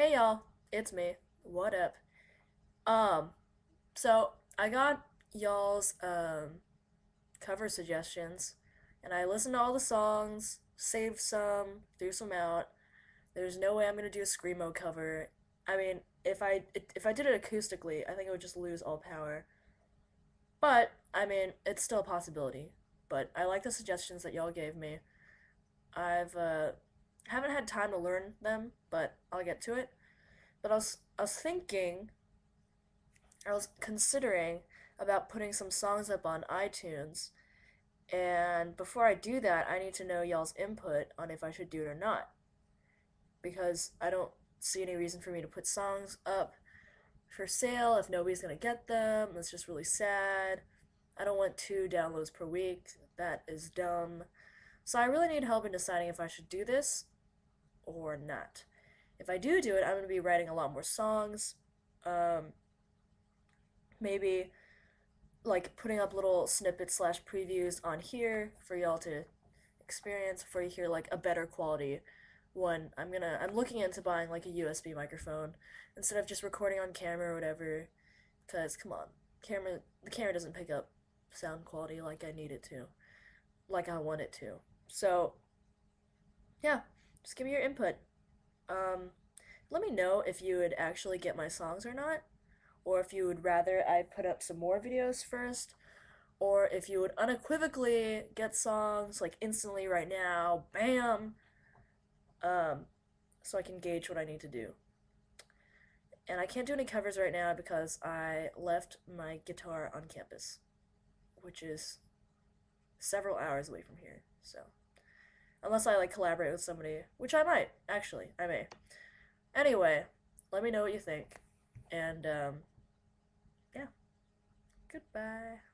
Hey y'all, it's me. What up? Um, so I got y'all's um cover suggestions, and I listened to all the songs, saved some, threw some out. There's no way I'm gonna do a screamo cover. I mean, if I if I did it acoustically, I think it would just lose all power. But I mean, it's still a possibility. But I like the suggestions that y'all gave me. I've uh, haven't had time to learn them, but I'll get to it. But I was I was thinking, I was considering about putting some songs up on iTunes. And before I do that, I need to know y'all's input on if I should do it or not. Because I don't see any reason for me to put songs up for sale if nobody's gonna get them. It's just really sad. I don't want two downloads per week. That is dumb. So I really need help in deciding if I should do this or not. If I do do it, I'm going to be writing a lot more songs. Um, maybe like putting up little snippets slash previews on here for y'all to experience for you hear like a better quality one. I'm gonna I'm looking into buying like a USB microphone instead of just recording on camera or whatever. Cause come on, camera the camera doesn't pick up sound quality like I need it to, like I want it to. So yeah, just give me your input. Um, let me know if you would actually get my songs or not, or if you would rather I put up some more videos first, or if you would unequivocally get songs like instantly right now, bam, um, so I can gauge what I need to do. And I can't do any covers right now because I left my guitar on campus, which is several hours away from here. So, unless I like collaborate with somebody, which I might, actually, I may. Anyway, let me know what you think. And um, yeah, goodbye.